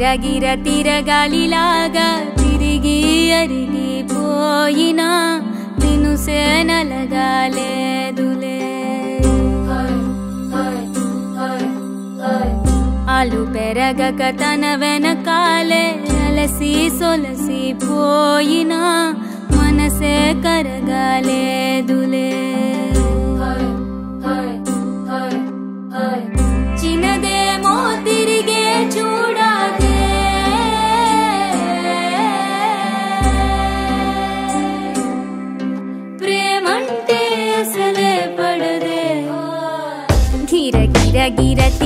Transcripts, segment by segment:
గిర తిరగాలిలాగా తిరిగి అరిగిపోయినా దినుసే నలగాలేదులే ఆలు పెరగక తన వెనకాలే అలసి సొలసి పోయినా మనసే కరగాలేదులే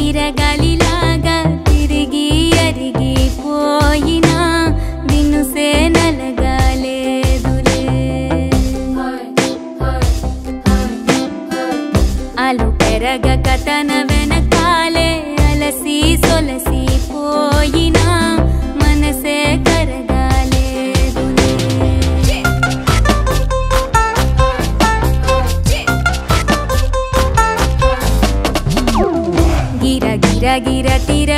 తిరగాలిలాగా తిరిగి అరిగిపోయినా దినుసే నలగాలేదులే. అలు పెరగక తన వెనకాలే అలసి సొలసి పోయినా మనసే కరగాలేదులే గిర గిర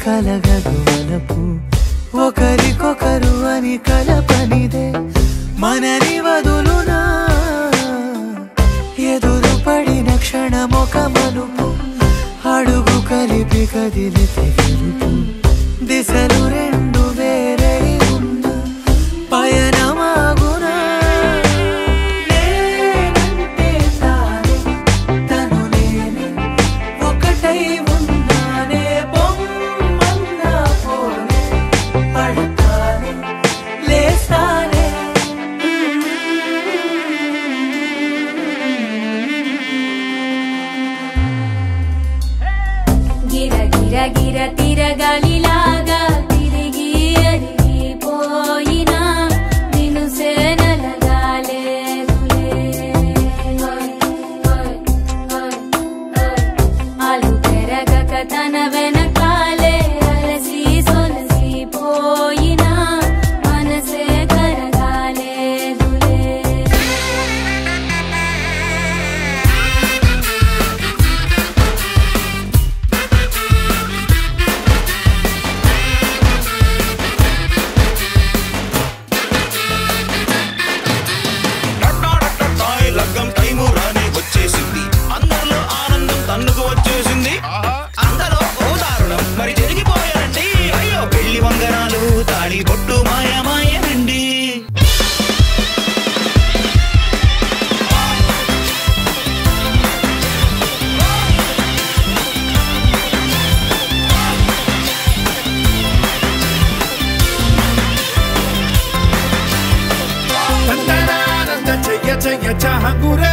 కలగదు వలపు ఒకరికొకరు అని కలపనిదే మనని వదులునా? ఎదురు పడిన క్షణమొక మనుపు అడుగు కలిపి కదిలితే గెలుపు దిశలు जय जय जहांगुरे